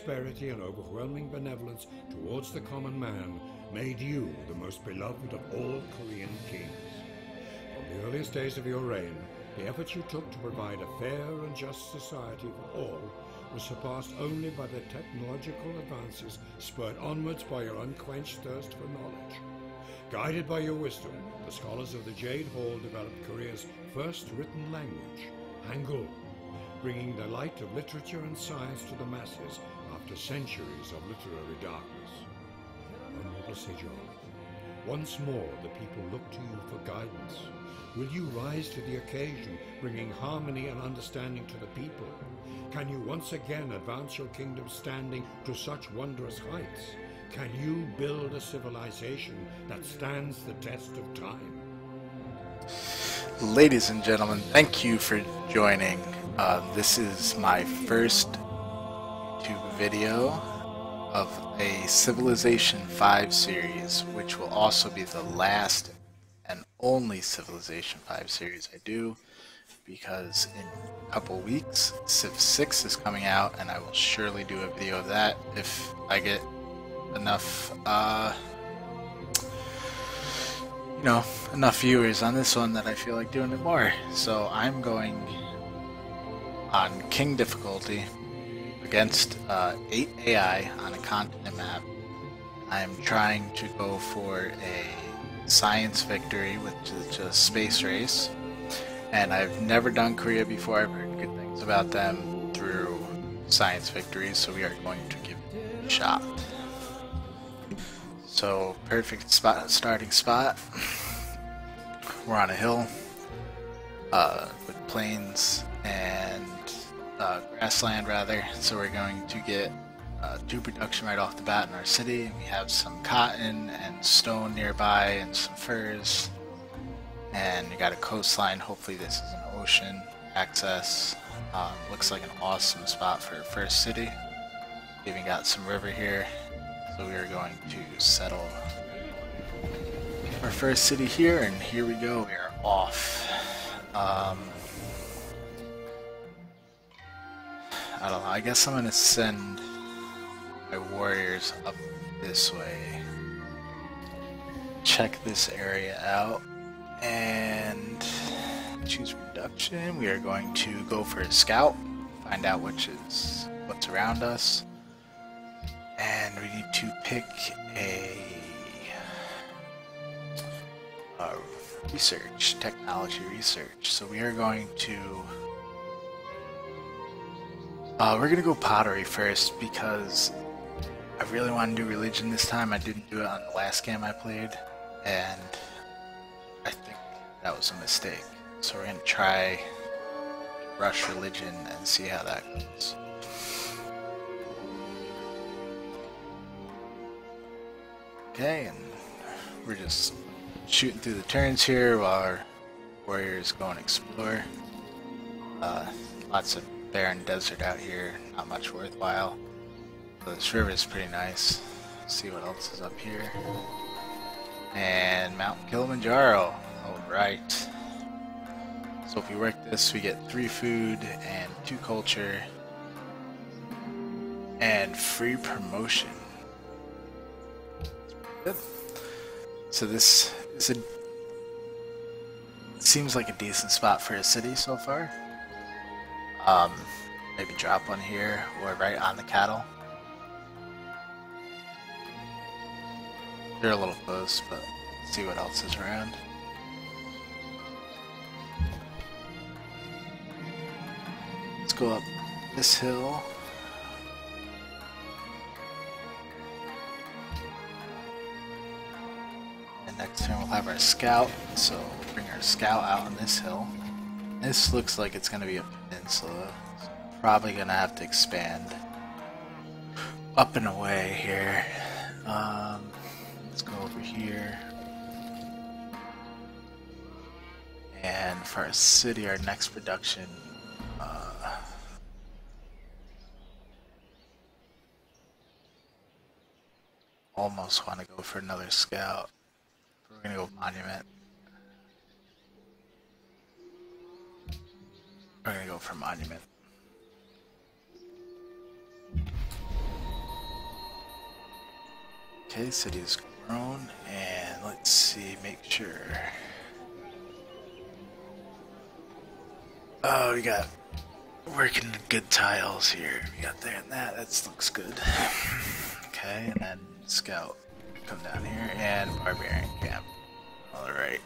prosperity and overwhelming benevolence towards the common man made you the most beloved of all Korean kings. From the earliest days of your reign, the efforts you took to provide a fair and just society for all was surpassed only by the technological advances spurred onwards by your unquenched thirst for knowledge. Guided by your wisdom, the scholars of the Jade Hall developed Korea's first written language, Hangul, bringing the light of literature and science to the masses after centuries of literary darkness. Honorable Sejong, once more the people look to you for guidance. Will you rise to the occasion, bringing harmony and understanding to the people? Can you once again advance your kingdom's standing to such wondrous heights? Can you build a civilization that stands the test of time? Ladies and gentlemen, thank you for joining. Uh, this is my first YouTube video of a Civilization 5 series, which will also be the last and only Civilization 5 series I do because in a couple weeks Civ 6 is coming out and I will surely do a video of that if I get enough uh, you know enough viewers on this one that I feel like doing it more. So I'm going on King difficulty against uh, 8 AI on a continent map I'm trying to go for a science victory, which is just space race. And I've never done Korea before. I've heard good things about them through science victories, so we are going to give it a shot. So perfect spot, starting spot. We're on a hill uh, with plains and uh, grassland rather. So we're going to get uh, do production right off the bat in our city. We have some cotton and stone nearby and some furs. And we got a coastline. Hopefully this is an ocean access. Um, looks like an awesome spot for first city. We even got some river here. So we are going to settle our first city here. And here we go. We are off. Um, I don't know. I guess I'm going to send my warriors up this way. Check this area out and choose reduction. We are going to go for a scout, find out which is what's around us. And we need to pick a, a research, technology research. So we are going to uh, we're gonna go pottery first because I really want to do religion this time. I didn't do it on the last game I played, and I think that was a mistake. So we're going to try rush religion and see how that goes. Okay, and we're just shooting through the turns here while our warriors go and explore. Uh, lots of barren desert out here, not much worthwhile. This river is pretty nice. Let's see what else is up here. And Mount Kilimanjaro. Alright. So if we work this, we get three food and two culture. And free promotion. Good. So this is a seems like a decent spot for a city so far. Um, maybe drop one here or right on the cattle. They're a little close, but see what else is around. Let's go up this hill. And next turn we'll have our scout, so we'll bring our scout out on this hill. This looks like it's going to be a peninsula. Probably going to have to expand up and away here. Um, Let's go over here. And for our city, our next production, uh, almost want to go for another scout. We're gonna go monument. We're gonna go for monument. Okay, city is grown, and let's see, make sure. Oh, we got working good tiles here. We got there and that. That looks good. Okay, and then scout come down here and barbarian camp. All right.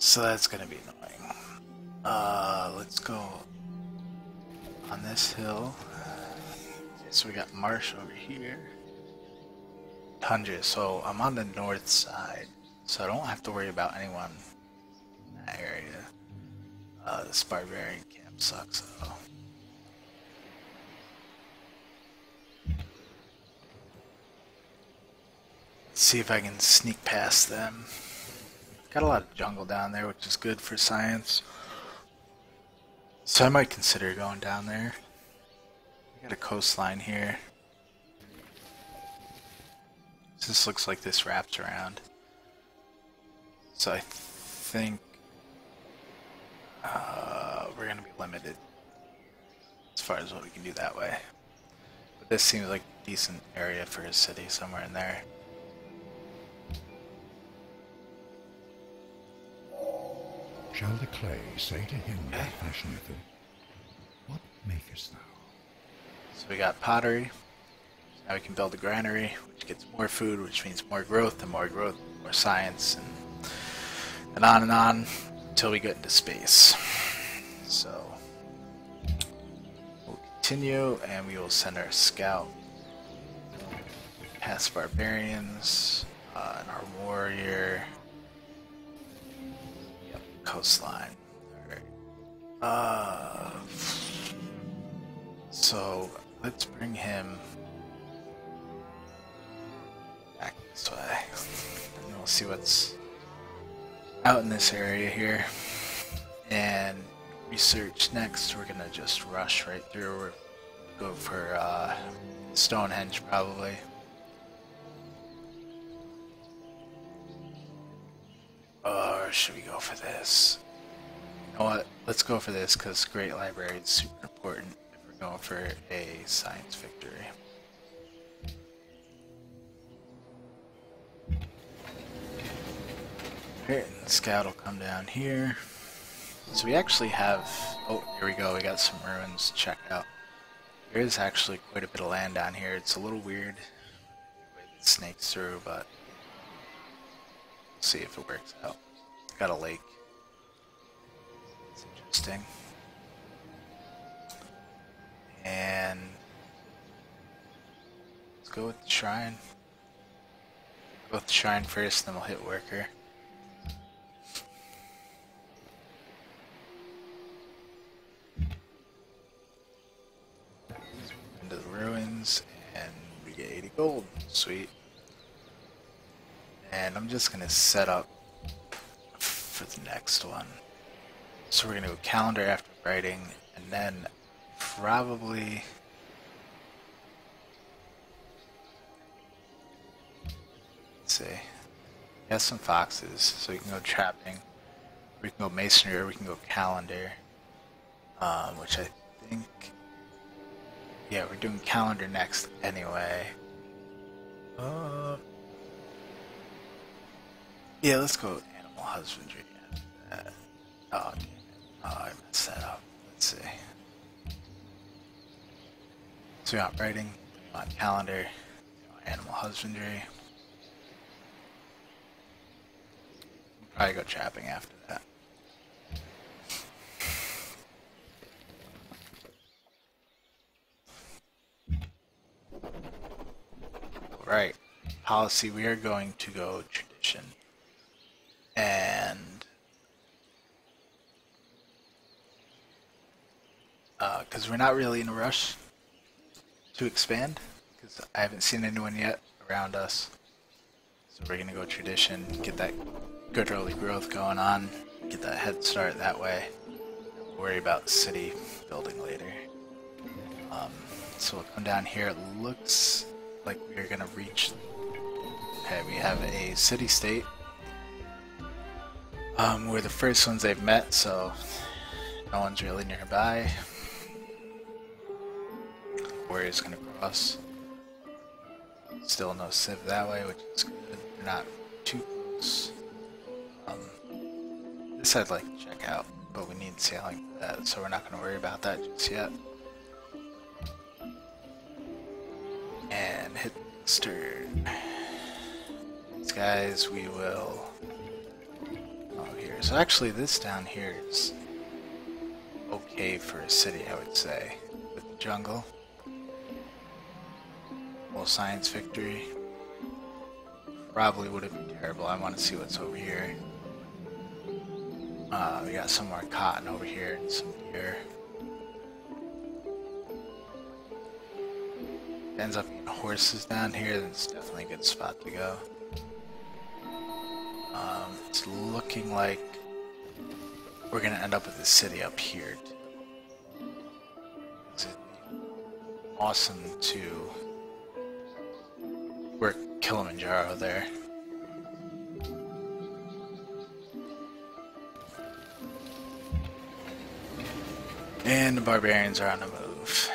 So that's gonna be annoying. Uh, let's go on this hill. So we got marsh over here. Tundra. So I'm on the north side, so I don't have to worry about anyone in that area. Uh, this barbarian camp sucks though. See if I can sneak past them. Got a lot of jungle down there, which is good for science. So I might consider going down there. We got a coastline here. This looks like this wraps around. So I think uh, we're gonna be limited as far as what we can do that way. But this seems like a decent area for a city somewhere in there. Shall the clay say to him that fashioneth it, What makest thou? So we got pottery. Now we can build a granary, which gets more food, which means more growth, and more growth, more science, and and on and on until we get into space. So we'll continue, and we will send our scout past barbarians uh, and our warrior. Coastline. Alright. Uh, so let's bring him back this way. And we'll see what's out in this area here. And research next, we're gonna just rush right through. We're go for uh, Stonehenge probably. Should we go for this? You know what? Let's go for this because Great Library is super important if we're going for a science victory. Alright, the scout will come down here. So we actually have... Oh, here we go. We got some ruins to check out. There is actually quite a bit of land down here. It's a little weird the way it snakes through, but... See if it works out. Got a lake. It's interesting. And... Let's go with the shrine. Go with the shrine first, then we'll hit worker. into the ruins and we get 80 gold. Sweet. And I'm just gonna set up for the next one. So we're gonna go calendar after writing and then probably let's see. We have some foxes, so we can go trapping. We can go masonry or we can go calendar. Um, which I think yeah, we're doing calendar next anyway. Uh, yeah, let's go animal husbandry. Oh, oh, I messed that up. Let's see. So we got writing, want calendar, want animal husbandry. Probably go trapping after that. Right. Policy, we are going to go tradition. And we're not really in a rush to expand, because I haven't seen anyone yet around us. So we're gonna go tradition, get that good early growth going on, get that head start that way. Worry about city building later. Um, so we'll come down here. It looks like we're gonna reach. Okay, we have a city state. Um, we're the first ones they've met, so no one's really nearby. Warrior's gonna cross. Still no civ that way, which is good. They're not too close. Um, this I'd like to check out, but we need sailing for that, so we're not gonna worry about that just yet. And hit stern. These guys we will Oh, here. So actually, this down here is okay for a city, I would say, with the jungle. Well, science victory. Probably would have been terrible. I want to see what's over here. Uh, we got some more cotton over here and some here. Ends up being horses down here, then it's definitely a good spot to go. Um, it's looking like we're gonna end up with a city up here. Awesome to work Kilimanjaro there. And the barbarians are on the move.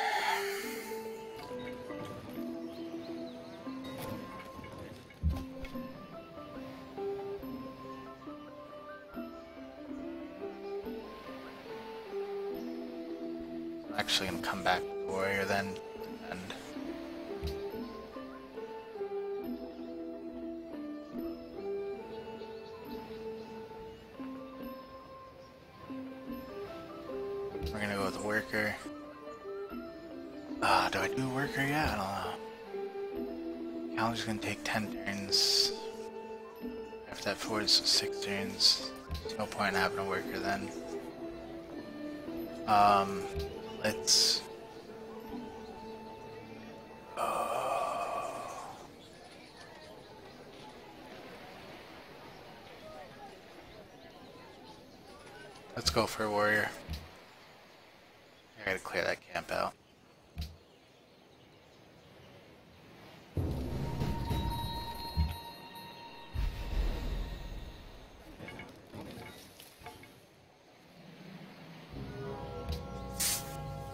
We're gonna go with worker. Ah, do I do worker yet? I don't know. Calendar's gonna take 10 turns. After that, four is six turns. There's no point in having a worker then. Um, let's. Let's go for a warrior. Clear that camp out.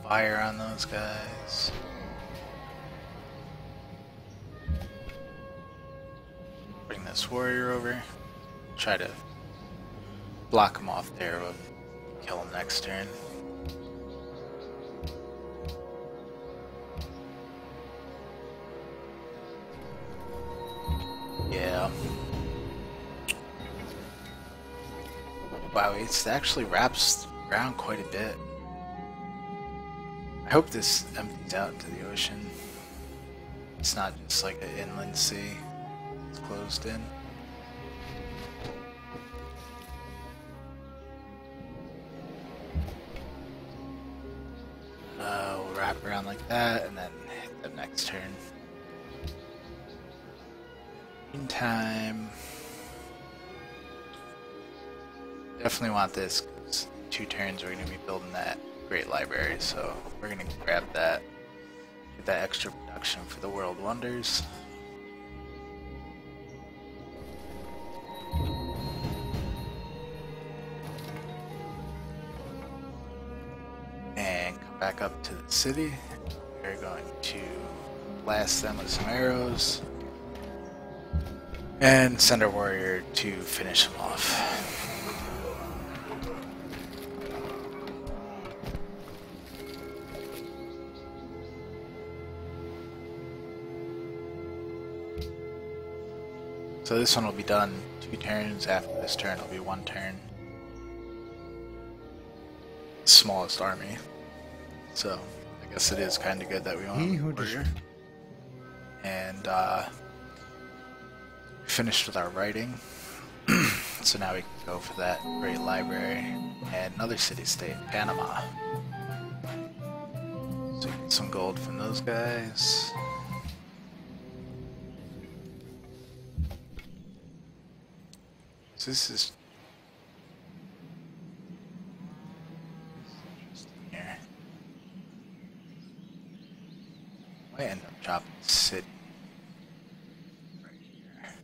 Fire on those guys. Bring this warrior over. Try to block him off there, but kill him next turn. Yeah. Wow, it's actually wraps around quite a bit. I hope this empties out into the ocean. It's not just like an inland sea. It's closed in. Uh, we'll wrap around like that this two turns we're going to be building that great library, so we're going to grab that, get that extra production for the World Wonders. And come back up to the city. We're going to blast them with some arrows. And send our warrior to finish them off. So this one will be done two turns. After this turn, it'll be one turn. Smallest army. So I guess it is kind of good that we He want who a does- warrior. And uh, finished with our writing. so now we can go for that great library and another city-state, Panama. So get some gold from those guys. This is here. I end up dropping city. Right here.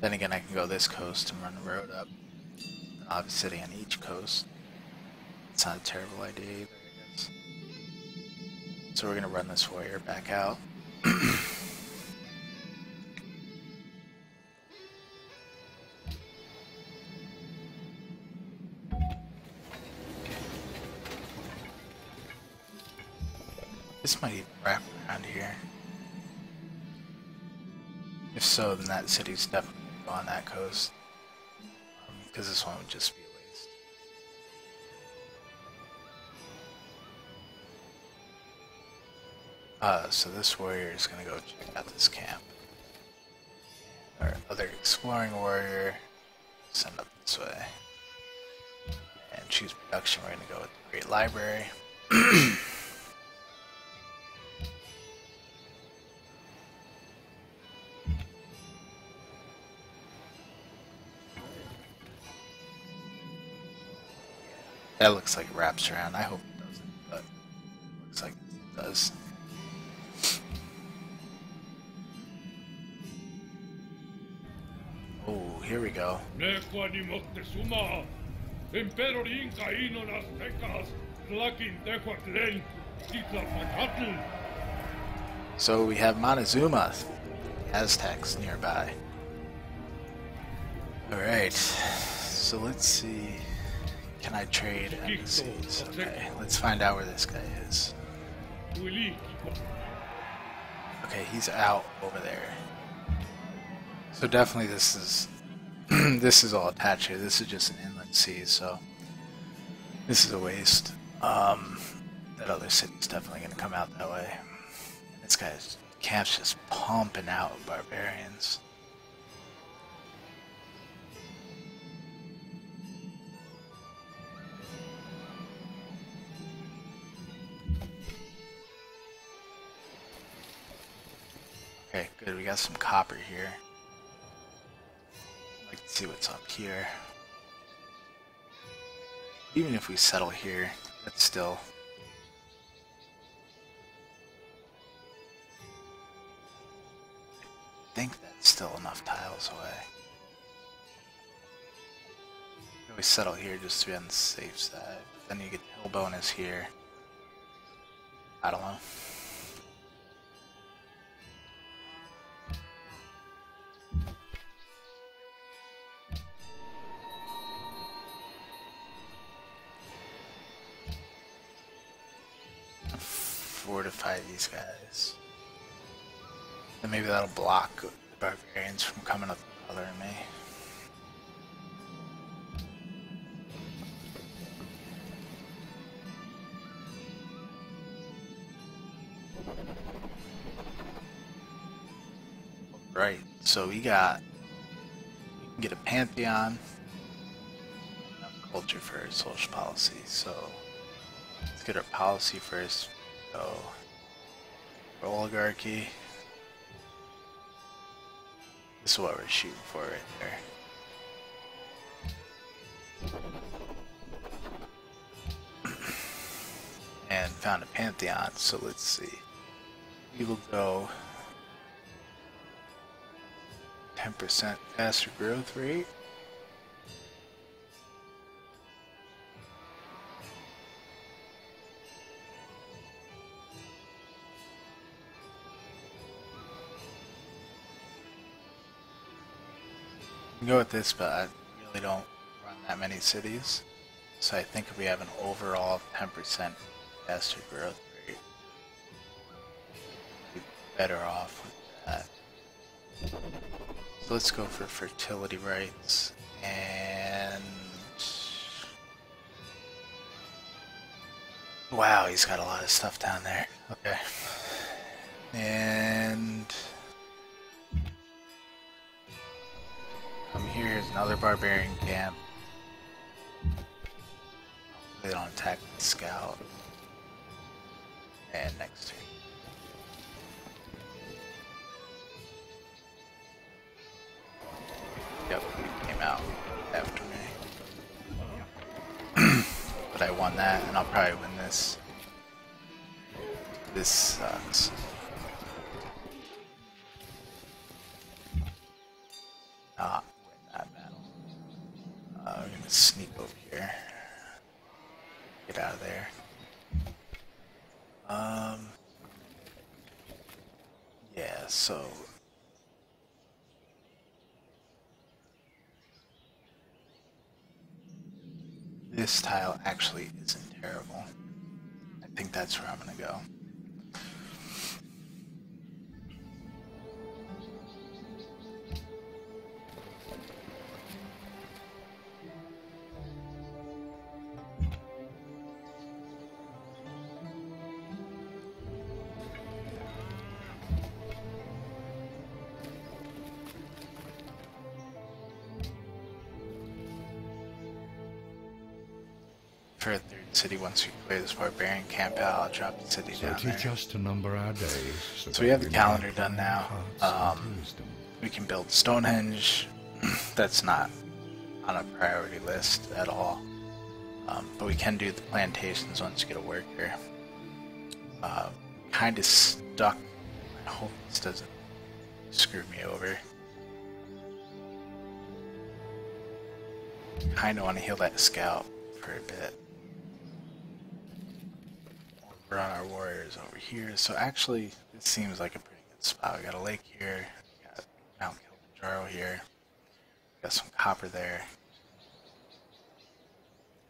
Then again, I can go this coast and run the road up. I'll have a city on each coast. It's not a terrible idea either, I guess. So we're gonna run this warrior back out. This might even wrap around here. If so, then that city's definitely on that coast. Because um, this one would just be Uh, so this warrior is going to go check out this camp. Our other exploring warrior, send up this way. And choose production, we're going to go with the Great Library. That looks like wraps around. I hope Go. So we have Montezuma, Aztecs nearby. Alright, so let's see. Can I trade embassies? Okay, let's find out where this guy is. Okay, he's out over there. So definitely this is this is all attached here. This is just an inland sea, so this is a waste. Um, that other city's definitely gonna come out that way. This guy's camp's just pumping out barbarians. Okay, good. We got some copper here. See what's up here. Even if we settle here, that's still... I think that's still enough tiles away. We settle here just to be on the safe side. Then you get the hill bonus here. I don't know. Fortify these guys. And maybe that'll block the barbarians from coming up bothering me. Right, so we got we can get a pantheon culture for social policy, so let's get our policy first. So, oligarchy. This is what we're shooting for right there. and found a pantheon, so let's see. We will go 10% faster growth rate. Can go with this, but I really don't run that many cities. So I think if we have an overall 10% faster growth rate, we'd be better off with that. So let's go for fertility rites and Wow, he's got a lot of stuff down there. Okay. And here's another barbarian camp. They don't attack the scout. And next turn. Yep, he came out after me. but I won that, and I'll probably win this. This sucks. Actually isn't terrible. I think that's where I'm gonna go. For a third city, once we clear this barbarian camp out, I'll drop the city So down there. us to number our days. So that we have the calendar done now. Um. We can build Stonehenge. That's not on a priority list at all. Um, but we can do the plantations once you get a worker. Uh, kind of stuck. I hope this doesn't screw me over. Kind of want to heal that scout for a bit. We're on our warriors over here. So actually, this seems like a pretty good spot. We got a lake here. We got Mount Kilimanjaro here. We got some copper there.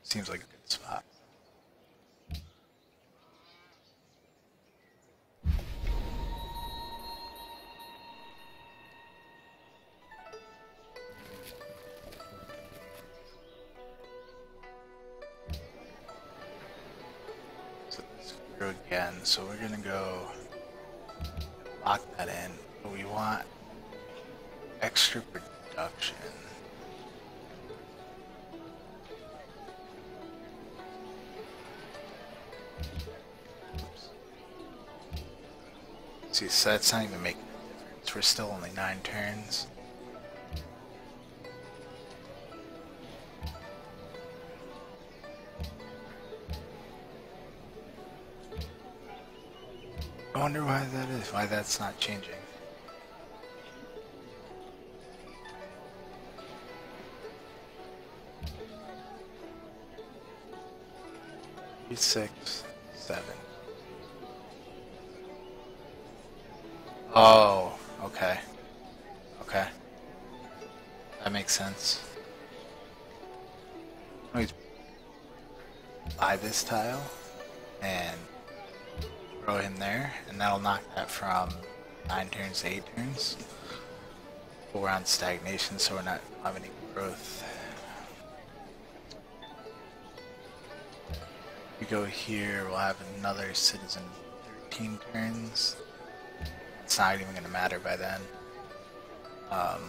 Seems like a good spot. Let's again. So we're gonna go lock that in. But we want extra production. See, so that's not even making a difference. We're still only nine turns. Wonder why that is, why that's not changing. Three, six, seven. Oh, okay. Okay. That makes sense. Let me buy this tile and throw him there, and that'll knock that from 9 turns to 8 turns. But we're on stagnation, so we're not having any growth. We go here, we'll have another citizen 13 turns. It's not even going to matter by then. Um,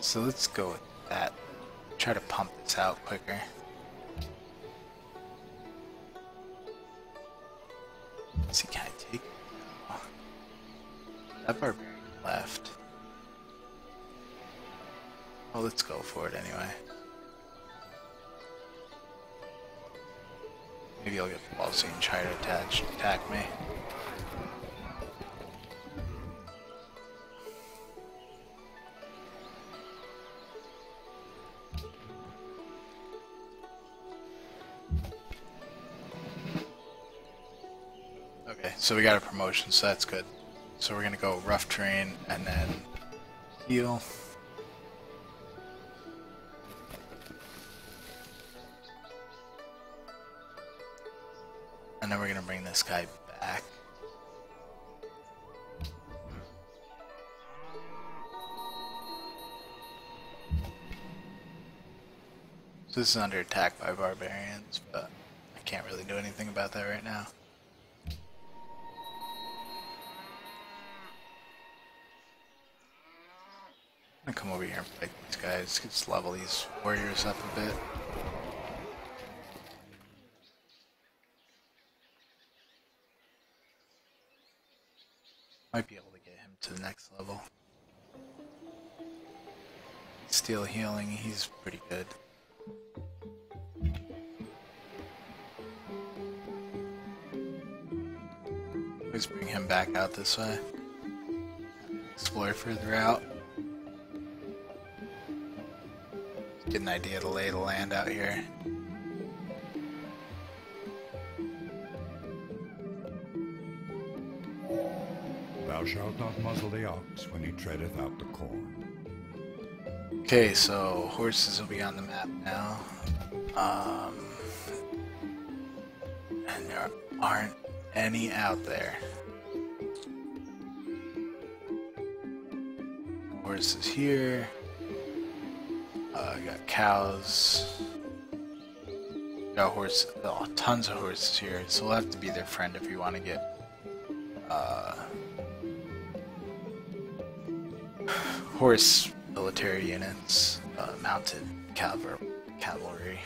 so let's go with that. Try to pump this out quicker. Barbarian left? Oh, let's go for it anyway. Maybe I'll get ballsy and try to attach, attack me. Okay, so we got a promotion, so that's good. So we're gonna go rough terrain and then heal. And then we're gonna bring this guy back. So this is under attack by barbarians, but I can't really do anything about that right now. Come over here and fight these guys. Let's level these warriors up a bit. Might be able to get him to the next level. Steel healing, he's pretty good. Let's bring him back out this way. Explore further out. Get an idea of the lay of the land out here. Thou shalt not muzzle the ox when he treadeth out the corn. Okay, so horses will be on the map now. Um, and there aren't any out there. Horses here. Uh, got cows. We Got horses. oh, tons of horses here. So we'll have to be their friend if we want to get uh, horse military units, uh, mounted cavalry. cavalry.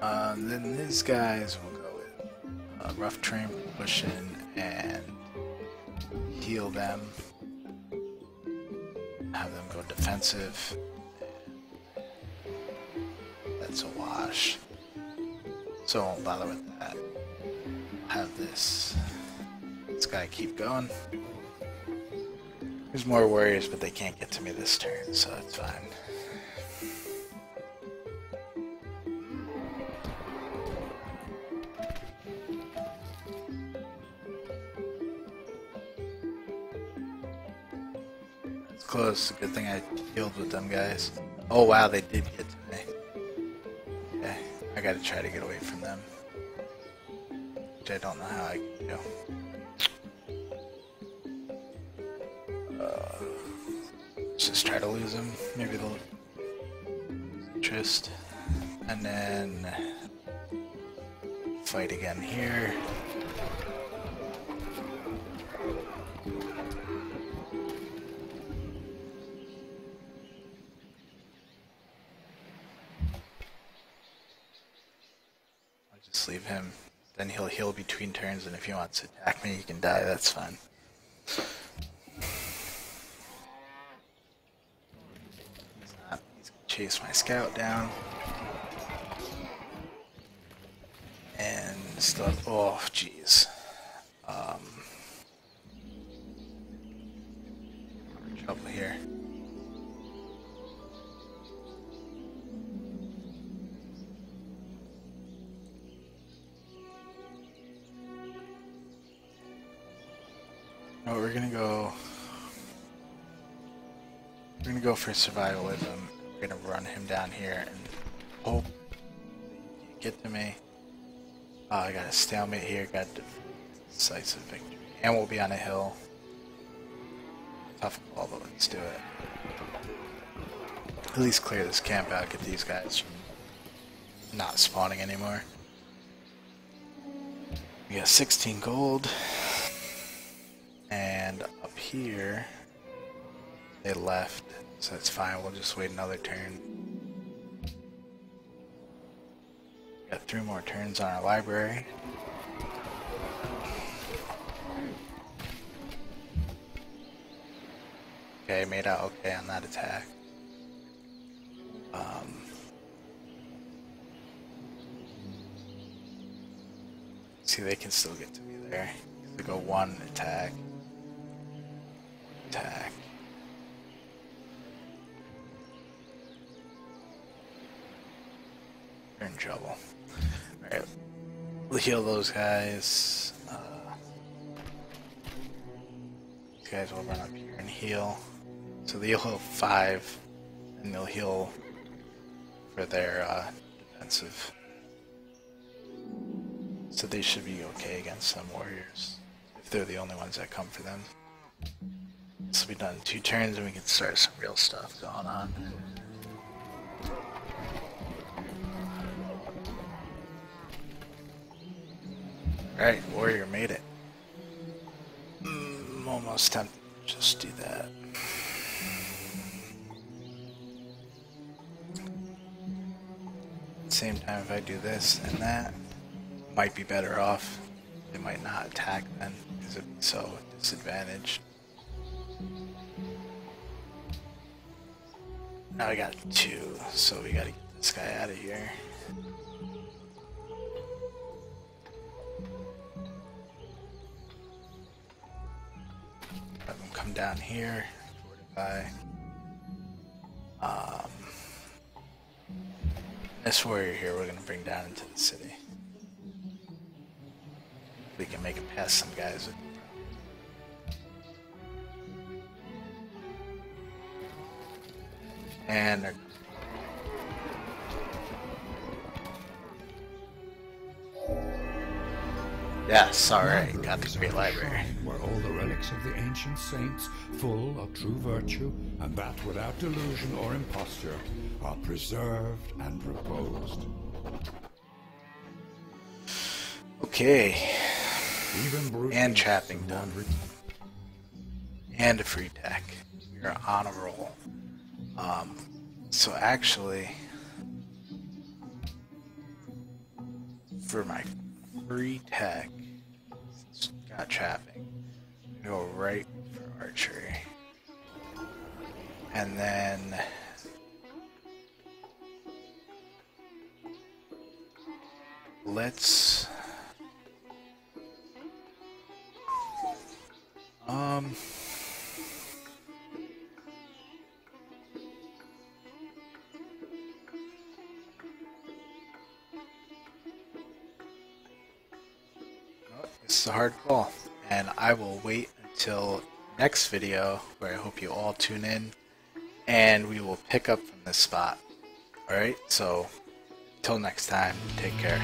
Uh, then these guys will go with uh, rough terrain pushing and heal them. Have them go defensive. That's a wash. So I won't bother with that. Have this this guy keep going. There's more warriors, but they can't get to me this turn, so that's fine. Close. Good thing I healed with them guys. Oh wow, they did get to me. Okay, I gotta try to get away from them. Which I don't know how I can do. Uh, let's just try to lose them. Maybe they'll interest. And then fight again here. Between turns, and if he wants to attack me, he can die. That's fine. Chase my scout down. And still. Oh, jeez. For survivalism. We're gonna run him down here and hope he get to me. Oh, I got a stalemate here. Got decisive victory, and we'll be on a hill. Tough call, but let's do it. At least clear this camp out. Get these guys from not spawning anymore. We got 16 gold. And up here, they left, so that's fine. We'll just wait another turn. Got three more turns on our library. Okay, made out okay on that attack. Um, see, they can still get to me there. They go one attack attack. You're in trouble. Alright. We'll heal those guys. Uh, these guys will run up here and heal. So they'll heal five, and they'll heal for their uh, defensive. So they should be okay against some warriors. If they're the only ones that come for them. This will be done in two turns and we can start some real stuff going on. Alright, warrior made it. Mm, almost tempted to just do that. Same time if I do this and that, might be better off. They might not attack then, because it'd so disadvantaged. Now I got two, so we gotta get this guy out of here. Come down here. Um, this warrior here we're going to bring down into the city. We can make it past some guys And they're Yes, alright, got the Great Library. Where all the relics of the ancient saints, full of true virtue, and that without delusion or imposture, are preserved and reposed. Okay, Even And trapping and done. and a free tech. We are on a roll. Um, so actually, for my free tech, got trapping. Go right for archery, and then let's. Um. Oh, is a hard call, I will wait until next video where I hope you all tune in, and we will pick up from this spot. Alright, so till next time, take care.